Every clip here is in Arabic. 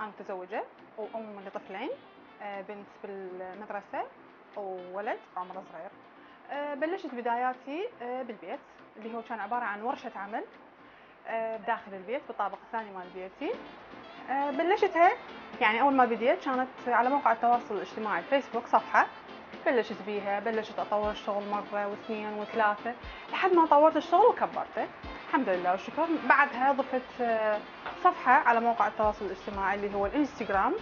أنا متزوجه وام لطفلين آه، بنت بالمدرسة وولد عمره صغير. آه، بلشت بداياتي آه، بالبيت اللي هو كان عبارة عن ورشة عمل داخل البيت بالطابق الثاني مال بيتي. بلشتها يعني أول ما بديت كانت على موقع التواصل الاجتماعي الفيسبوك صفحة. بلشت بيها بلشت أطور الشغل مرة وإثنين وثلاثة لحد ما طورت الشغل وكبرته. الحمد لله والشكر. بعدها ضفت آه، صفحة على موقع التواصل الاجتماعي اللي هو الإنستغرام.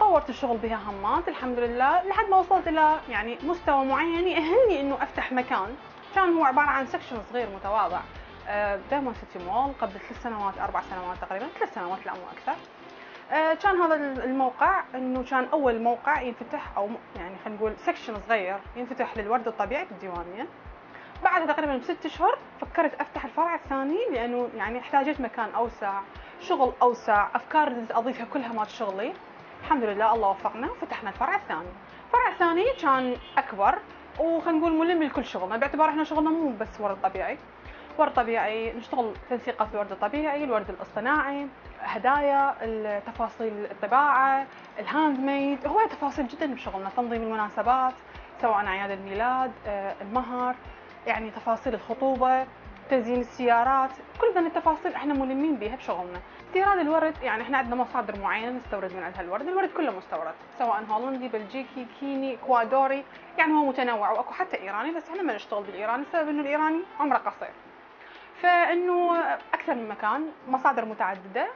طورت الشغل بهمات الحمد لله لحد ما وصلت إلى يعني مستوى معين يأهلني إنه أفتح مكان. كان هو عبارة عن section صغير متواضع. آه، دايما سيتي مول قبل ثلاث سنوات أربع سنوات تقريبا ثلاث سنوات لا مو أكثر. آه، كان هذا الموقع إنه كان أول موقع ينفتح أو يعني خلينا نقول section صغير ينفتح للورد الطبيعي بالديوانيه بعد تقريبا بست اشهر فكرت أفتح الفرع الثاني لأنه يعني احتاجت مكان أوسع شغل أوسع أفكار أضيفها كلها مال شغلي. الحمد لله الله وفقنا وفتحنا الفرع الثاني. الفرع الثاني كان أكبر وخلينا نقول ملم لكل شغلنا باعتبار إحنا شغلنا مو بس ورد طبيعي. ورد طبيعي نشتغل تنسيقات الورد الطبيعي الورد الاصطناعي هدايا التفاصيل الطباعة ال hand made هو تفاصيل جدا بشغلنا تنظيم المناسبات سواء أعياد الميلاد آه، المهر. يعني تفاصيل الخطوبة تزيين السيارات كل ذا التفاصيل إحنا ملمين بها بشغلنا. استيراد الورد يعني إحنا عندنا مصادر معينة نستورد من عندها الورد الورد كله مستورد سواء هولندي بلجيكي كيني إكوادوري يعني هو متنوع وأكو حتى إيراني بس إحنا ما نشتغل بالإيراني بسبب إنه الإيراني عمره قصير. فإنه أكثر من مكان مصادر متعددة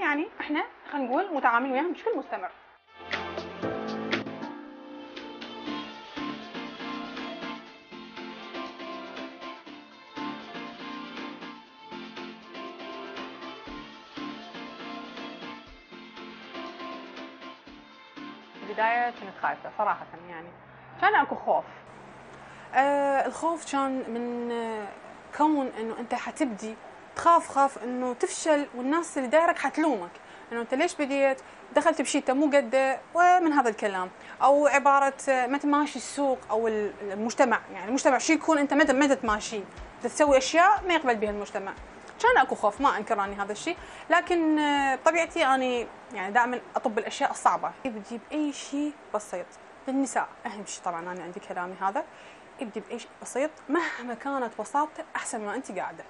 يعني إحنا خلينا نقول متعاملين وياهم بشكل مستمر. البداية كنت خايفة صراحة يعني. كان أكو خوف. آه الخوف كان من آه كون إنه أنت حتبدي تخاف خاف إنه تفشل والناس اللي دايرك حتلومك. إنه أنت ليش بديت؟ دخلت بشيء انت مو قده ومن هذا الكلام. أو عبارة آه، ما تماشي السوق أو ال- المجتمع يعني المجتمع شو يكون أنت ما ما تماشيه تسوي أشياء ما يقبل بها المجتمع. كان اكو خوف ما انكر اني هذا الشيء. لكن آه، بطبيعتي أني يعني دائما أطب الأشياء الصعبة. بتجيب أي شيء بسيط. للنساء أهم شيء طبعا أنا عندي كلامي هذا. ابدي باي شيء بسيط مهما كانت بساطته أحسن ما أنت قاعدة.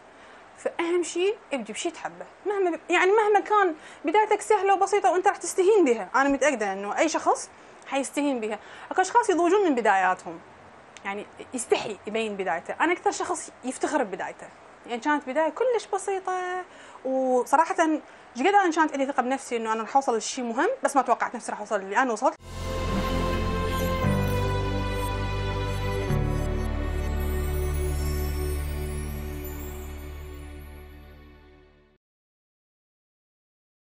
فأهم شيء ابدي بشيء تحبه. مهما يعني مهما كان بدايتك سهلة وبسيطة وأنت راح تستهين بها. أنا متأكدة إنه أي شخص حيستهين بها. أكو أشخاص يضوجون من بداياتهم. يعني يستحي يبين بدايته. أنا أكثر شخص يفتخر ببدايته. يعني كانت بداية كلش بسيطة وصراحه أنا كانت عندي ثقة بنفسي إنه أنا راح أوصل لشيء مهم بس ما توقعت نفسي راح أوصل اللي أنا وصلت.